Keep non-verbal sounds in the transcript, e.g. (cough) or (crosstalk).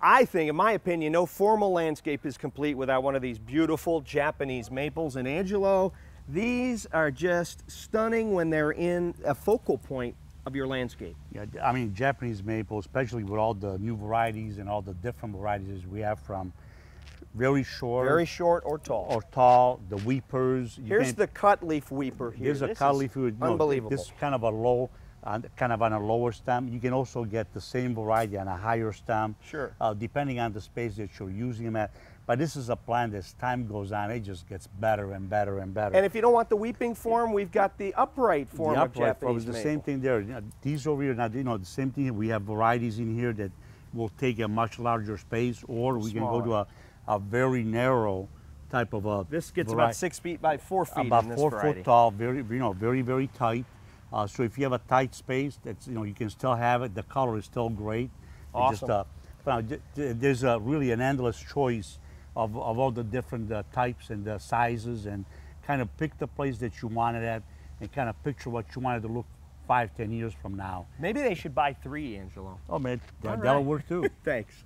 I think, in my opinion, no formal landscape is complete without one of these beautiful Japanese maples. And Angelo, these are just stunning when they're in a focal point of your landscape. Yeah, I mean Japanese maple, especially with all the new varieties and all the different varieties we have from very short, very short or tall, or tall. The weepers. Here's the cut leaf weeper. Here. Here's a cut leaf. You know, unbelievable. This is kind of a low, kind of on a lower stem. You can also get the same variety on a higher stem. Sure. Uh, depending on the space that you're using them at. But this is a plant as time goes on, it just gets better and better and better. And if you don't want the weeping form, we've got the upright form the upright of Japanese form is the maple. same thing there. You know, these over here, now, you know, the same thing. We have varieties in here that will take a much larger space, or we Smaller. can go to a, a very narrow type of a. This gets vari- about six feet by four feet about four variety. foot tall, very you know very very tight. Uh, so if you have a tight space, that's you know you can still have it. The color is still great. It Just, Awesome. uh, well, j- j- there's a, really an endless choice of, of all the different uh, types and uh, sizes, and kind of pick the place that you want it at, and kind of picture what you wanted to look five, ten years from now. Maybe they should buy three, Angelo. Oh man, that, All that'll work too. (laughs) Thanks.